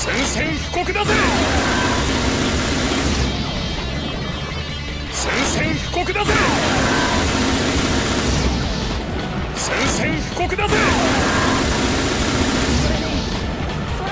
宣戦布告だぜ。宣戦布告だぜ。宣戦布告だぜ。